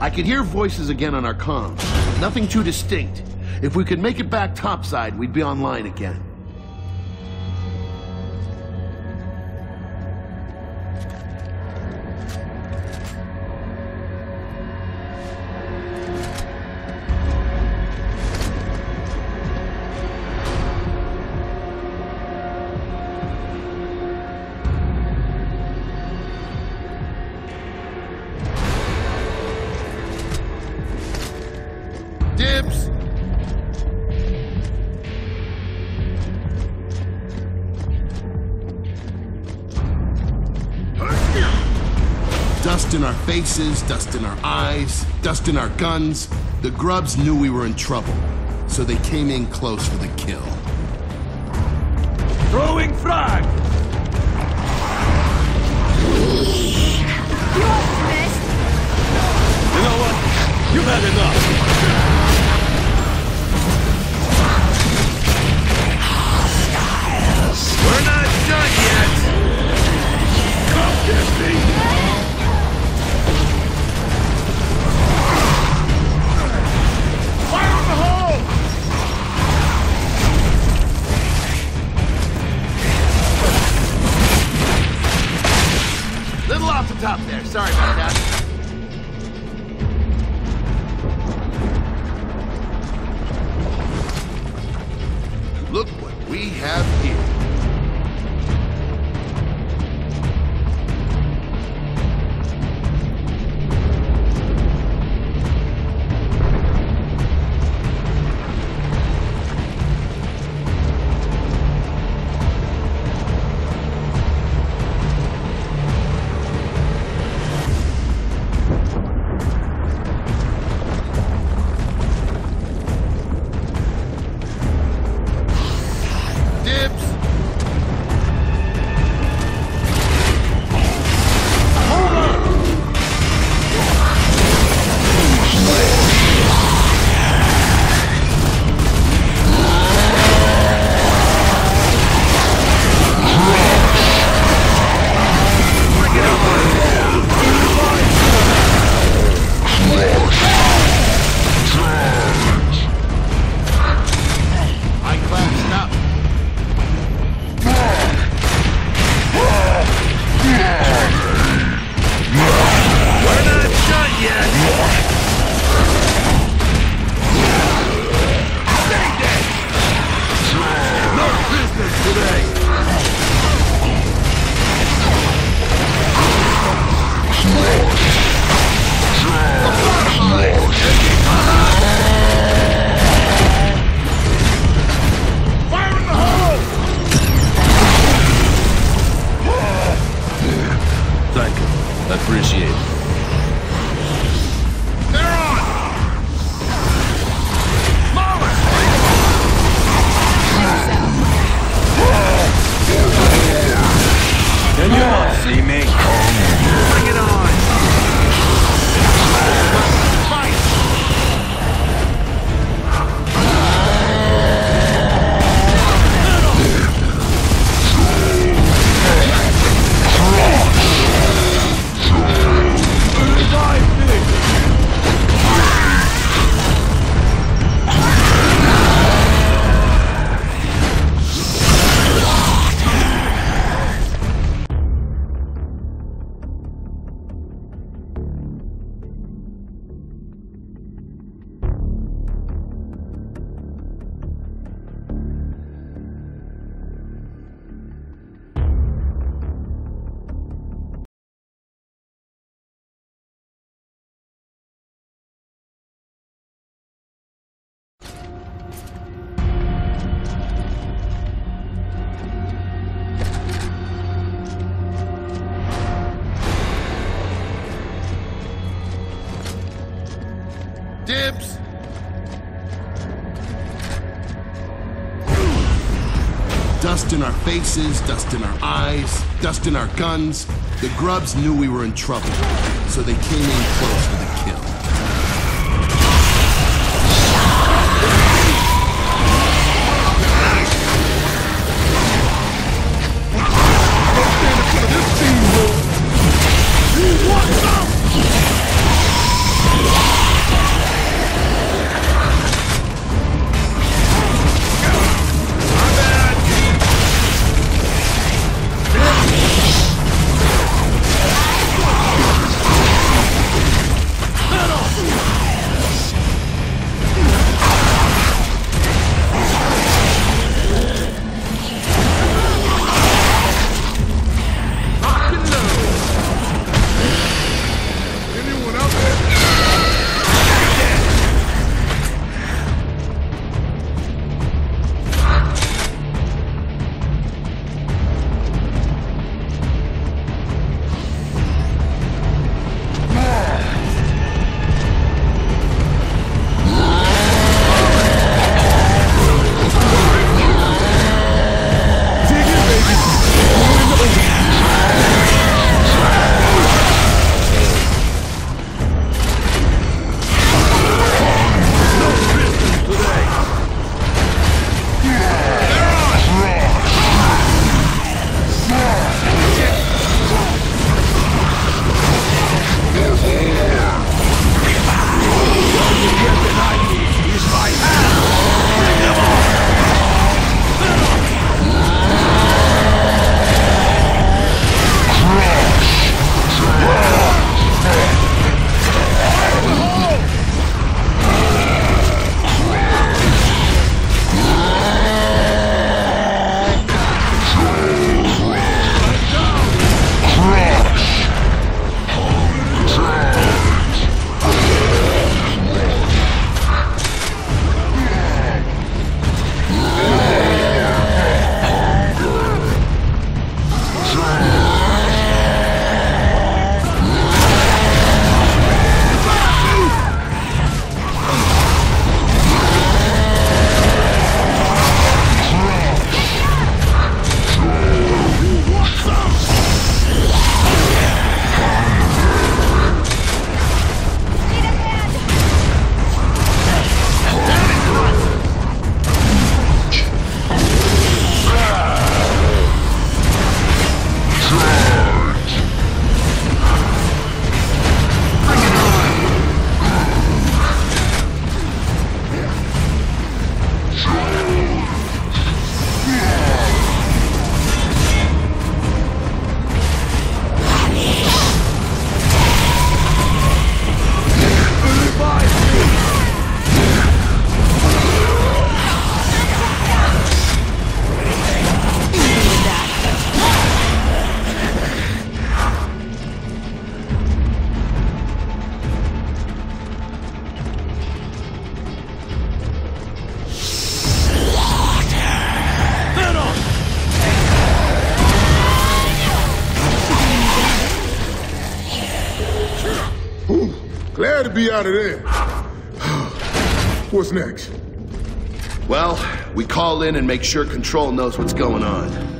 I could hear voices again on our comms. Nothing too distinct. If we could make it back topside, we'd be online again. Faces, dust in our eyes, dust in our guns. The grubs knew we were in trouble, so they came in close for the kill. Throwing frag! Faces, dust in our eyes, dust in our guns. The grubs knew we were in trouble, so they came in close to be out of there. What's next? Well, we call in and make sure Control knows what's going on.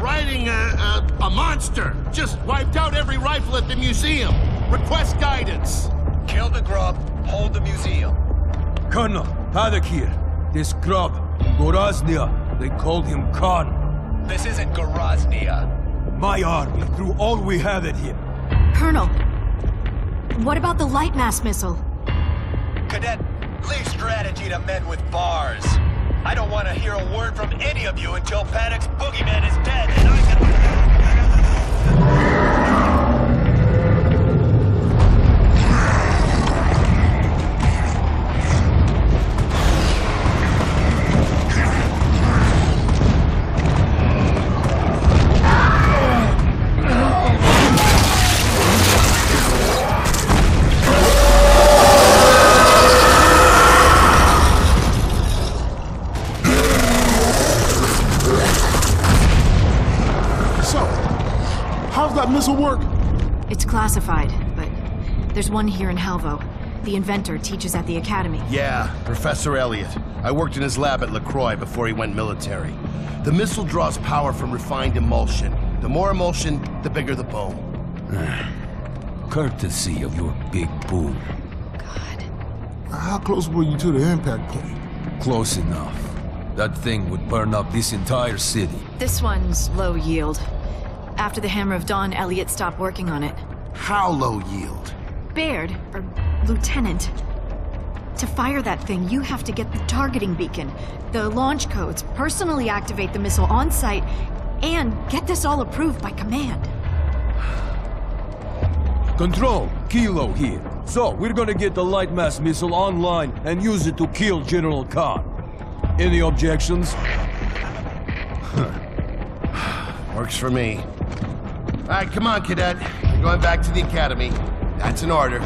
Riding a, a, a monster just wiped out every rifle at the museum. Request guidance. Kill the grub, hold the museum. Colonel, Paddock here. This grub, Gorasnaya, they called him Karn. This isn't Gorasnaya. My army threw all we have at him. Colonel, what about the Lightmass missile? Cadet, leave strategy to men with bars. I don't want to hear a word from any of you until Paddock's boogeyman is dead and I can... that missile work? It's classified, but there's one here in Halvo. The inventor teaches at the academy. Yeah, Professor Elliot. I worked in his lab at LaCroix before he went military. The missile draws power from refined Imulsion. The more Imulsion, the bigger the boom. Courtesy of your big boom. God. How close were you to the impact point? Close enough. That thing would burn up this entire city. This one's low yield. After the Hammer of Dawn, Elliot stopped working on it. How low yield? Baird, or Lieutenant, to fire that thing, you have to get the targeting beacon, the launch codes, personally activate the missile on site, and get this all approved by command. Control, Kilo here. So, we're gonna get the Lightmass missile online and use it to kill General Karn. Any objections? Works for me. All right, come on, cadet. You're going back to the academy. That's an order.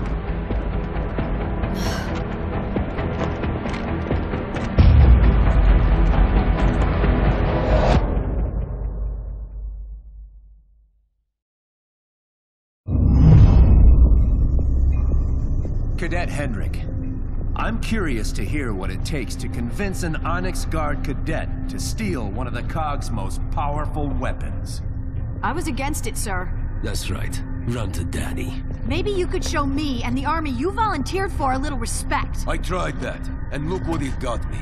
Cadet Hendrik, I'm curious to hear what it takes to convince an Onyx Guard cadet to steal one of the COG's most powerful weapons. I was against it, sir. That's right. Run to daddy. Maybe you could show me and the army you volunteered for a little respect. I tried that, and look what it got me.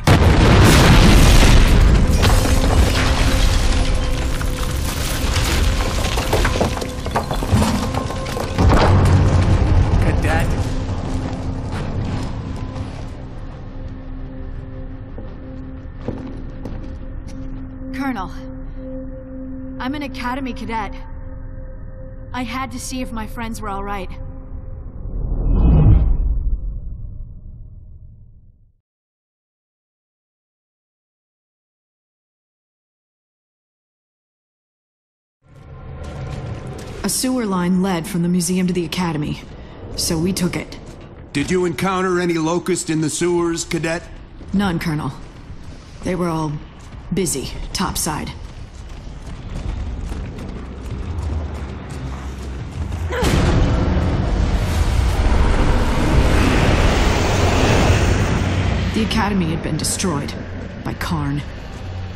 Cadet, Colonel, I'm an academy cadet. I had to see if my friends were all right. A sewer line led from the museum to the academy, so we took it. Did you encounter any locust in the sewers, Cadet? None, Colonel. They were all busy, topside. Academy had been destroyed by Karn.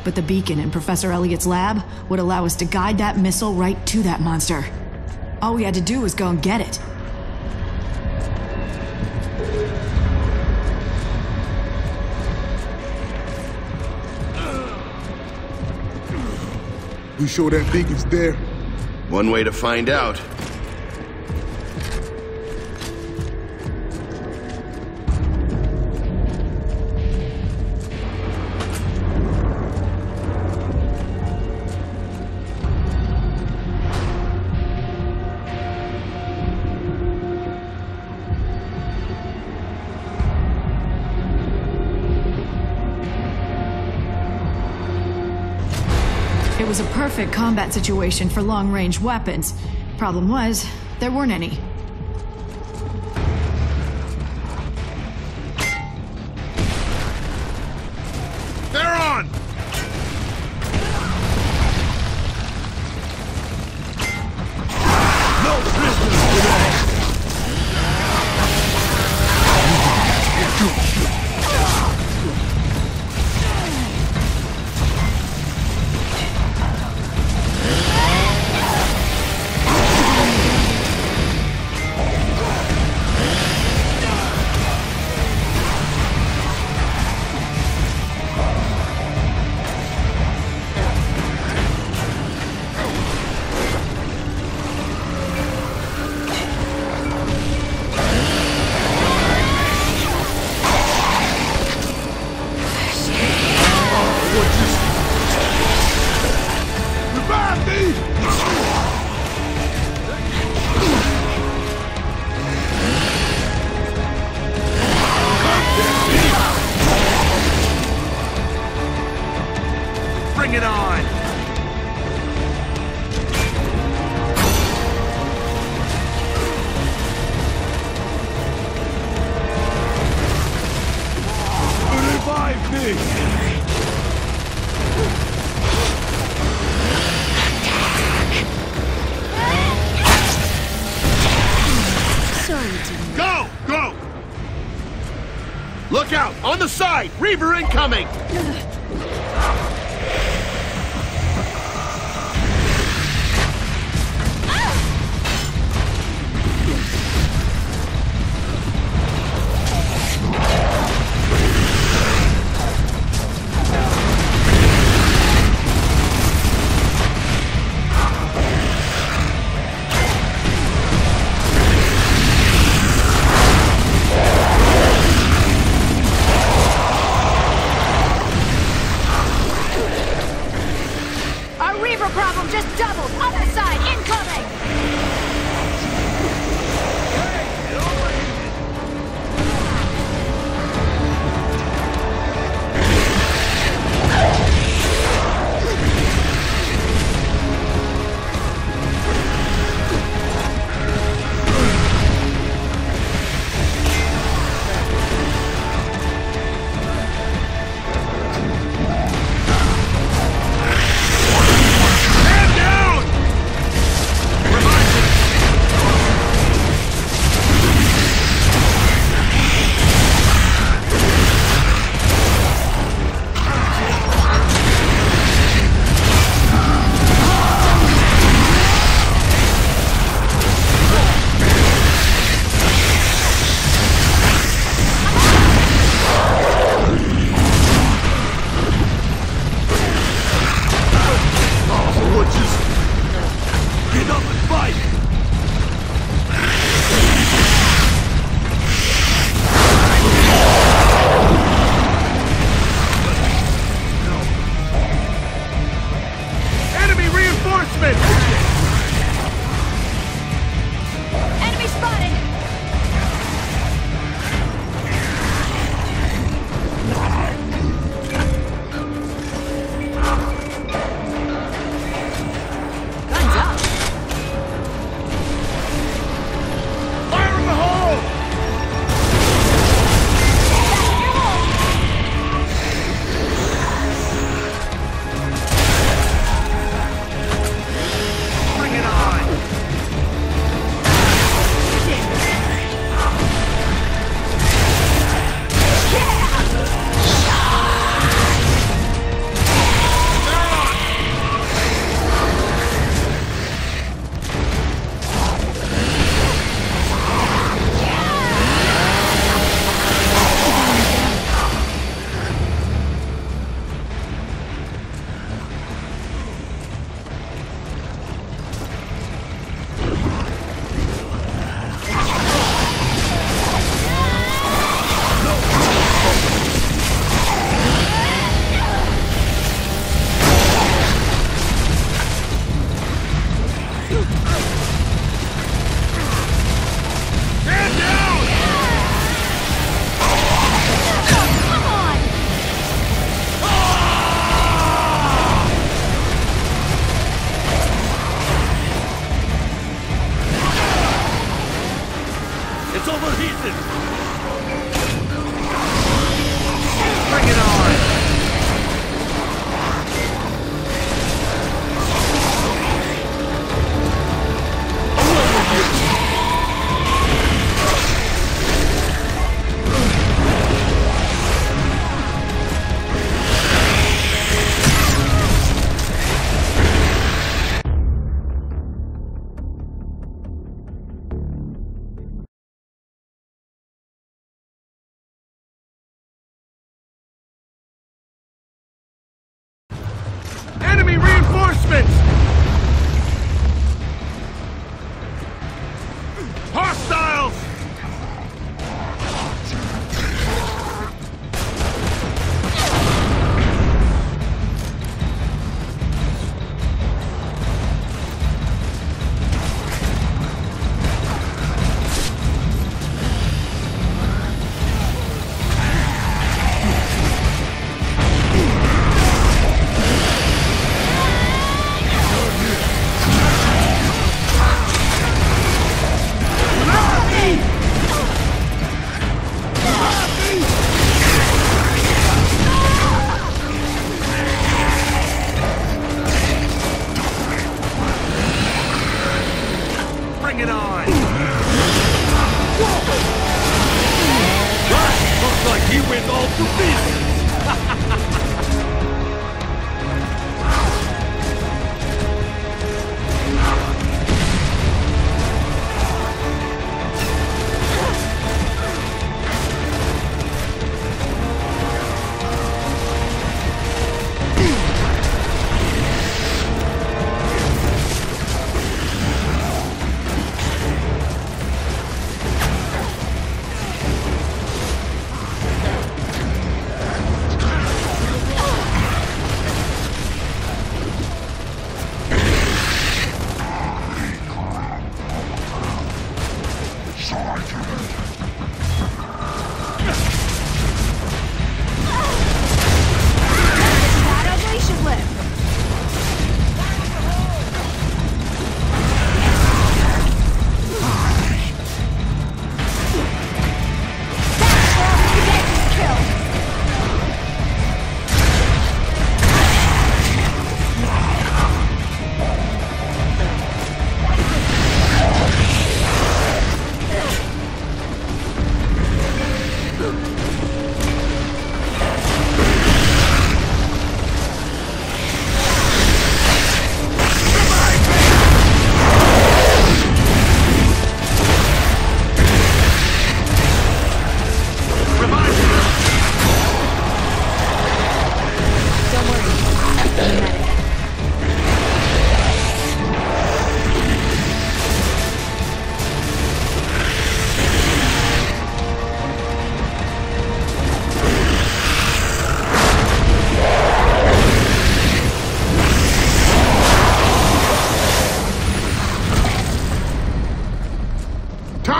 But the beacon in Professor Elliot's lab would allow us to guide that missile right to that monster. All we had to do was go and get it. You sure that beacon's there? One way to find out. Perfect combat situation for long range weapons. Problem was, there weren't any. Look out! On the side! Reaver incoming! reinforcements!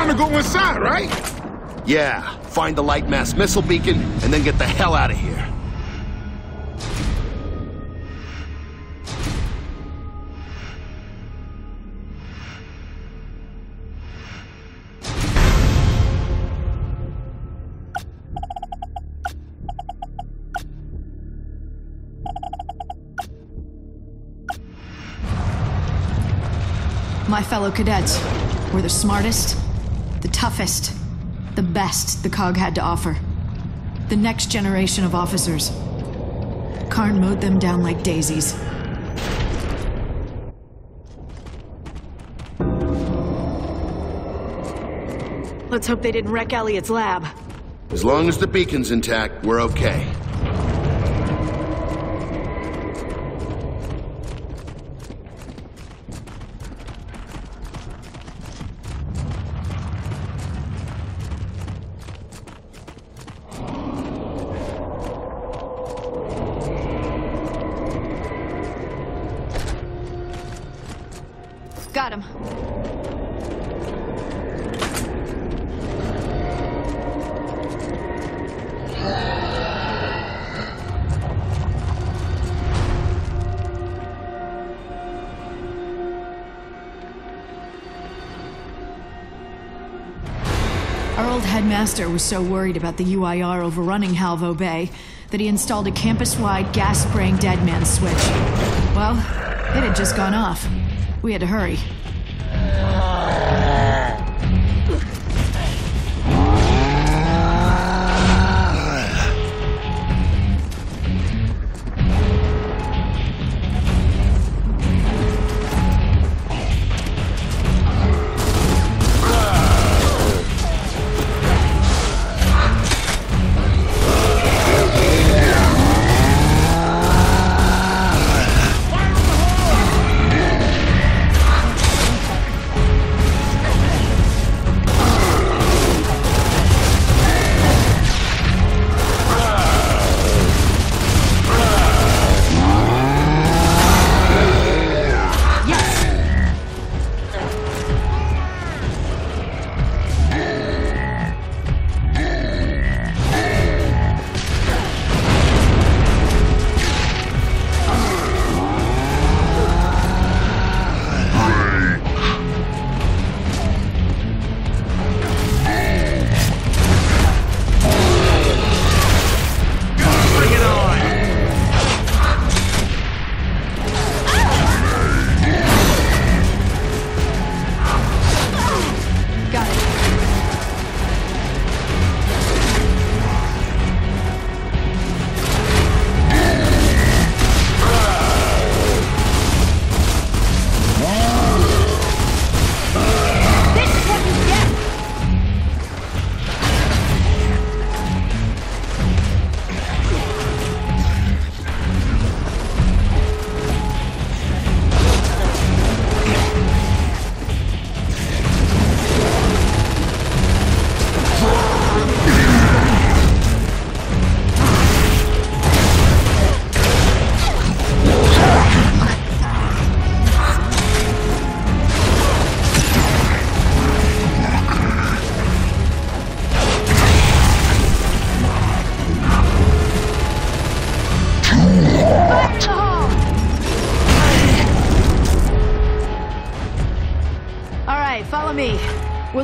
Time to go inside, right? Yeah, find the Lightmass missile beacon, and then get the hell out of here. My fellow cadets we're the smartest, the toughest, the best the COG had to offer. The next generation of officers. Karn mowed them down like daisies. Let's hope they didn't wreck Elliot's lab. As long as the beacon's intact, we're okay. Headmaster was so worried about the UIR overrunning Halvo Bay that he installed a campus-wide gas-spraying deadman switch. Well, it had just gone off. We had to hurry.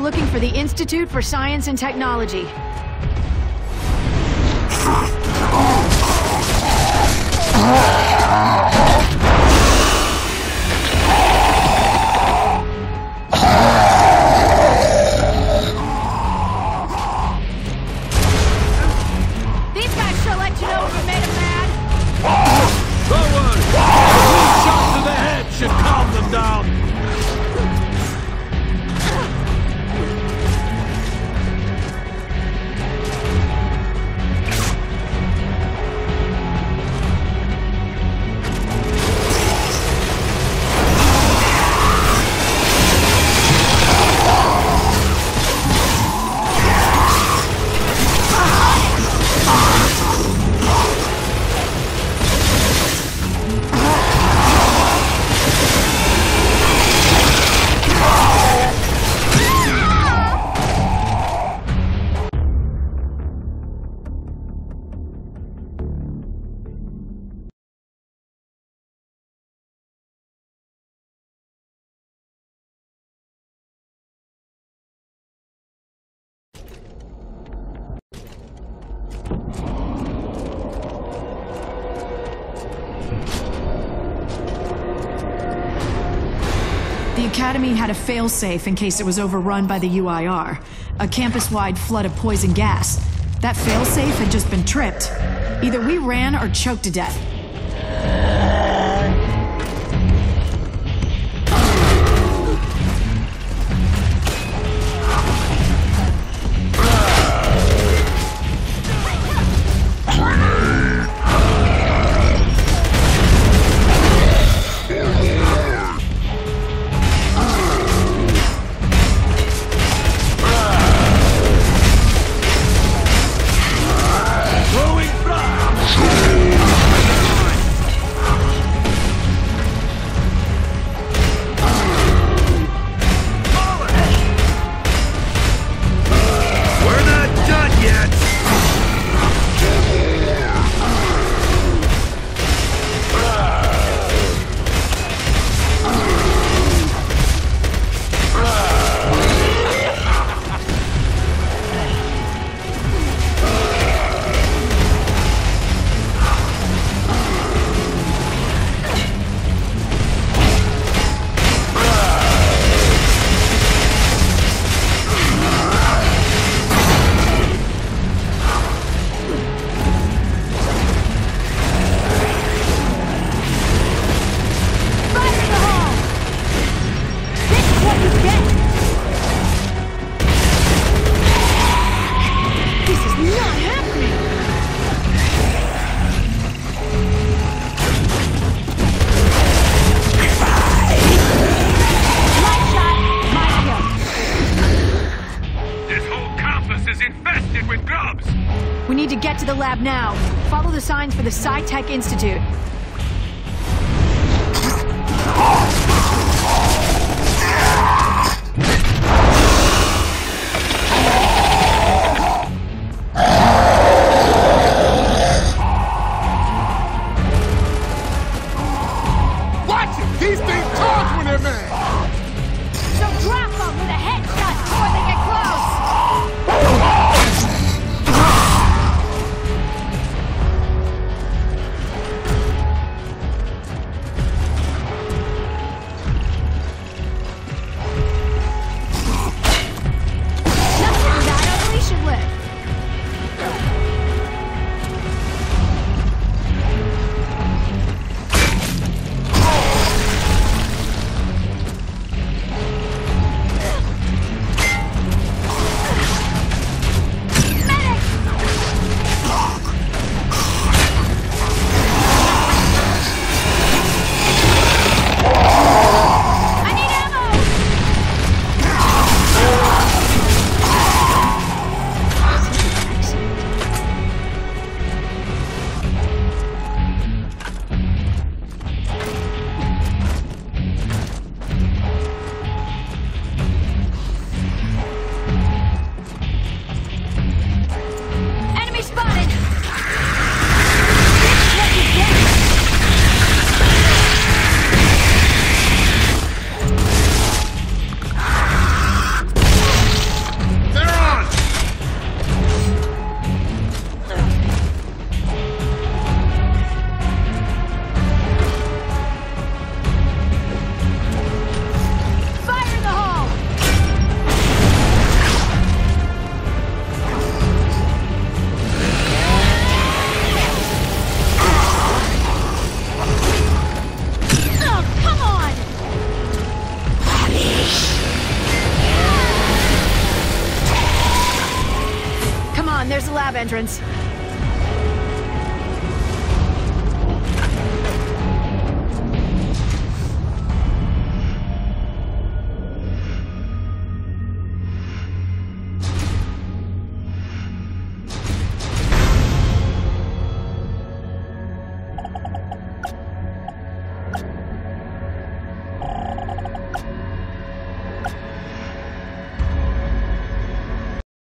Looking for the Institute for Science and Technology. These Academy had a failsafe in case it was overrun by the UIR, a campus-wide flood of poison gas. That failsafe had just been tripped. Either we ran or choked to death. Now. Follow the signs for the SciTech Institute.